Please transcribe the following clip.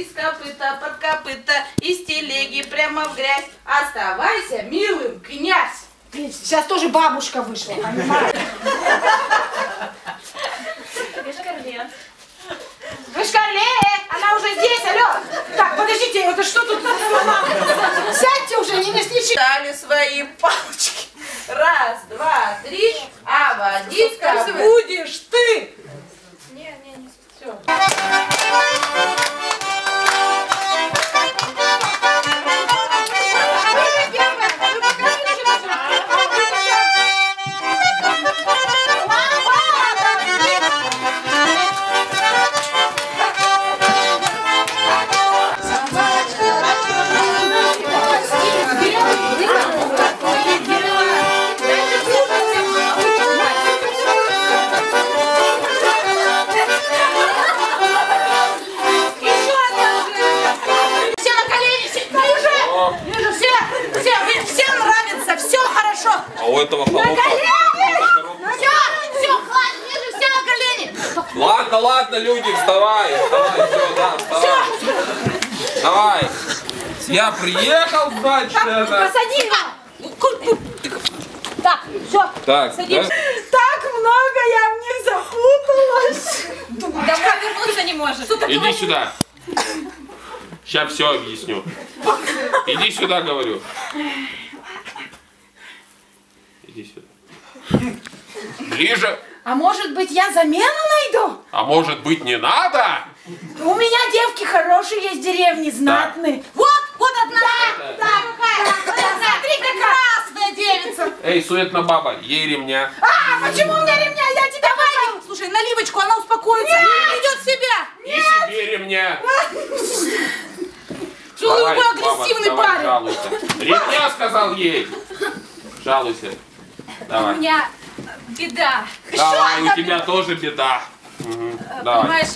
из копыта под копыта, из телеги прямо в грязь. Оставайся милым, князь. Сейчас тоже бабушка вышла, понимаешь? Вышкале! Она уже здесь, алло! Так, подождите, это что тут? Сядьте уже, не несите. Дали свои палочки. Раз, два, три, а водиться будешь Вижу, все, все, всем нравится, все хорошо. А у этого холопа... Все, все, хватит, вижу, все на колени. Ладно, ладно, люди, вставай, вставай, все, да, вставай. Давай. Я приехал, значит, это... Посади его. Так, все. Так, Садимся. да? Так много я в них запуталась. Домой вернуться не может. Иди сюда. Сейчас все объясню. Иди сюда, говорю. Иди сюда. Ближе. А может быть я замену найду? А может быть не надо? У меня девки хорошие есть в деревне, знатные. Вот, вот одна. Да, да, какая. Смотри, какая красная девица. Эй, суетная баба, ей ремня. А, почему у меня ремня? Я тебя Давай, слушай, наливочку, она успокоится. Идет в себя. И себе ремня. Что ты Давай, такой баба, агрессивный давай, парень? жалуйся. Ремня сказал ей. Жалуйся. У Давай. меня беда. Давай, у тебя тоже беда. Мгм, Давай. Понимаешь,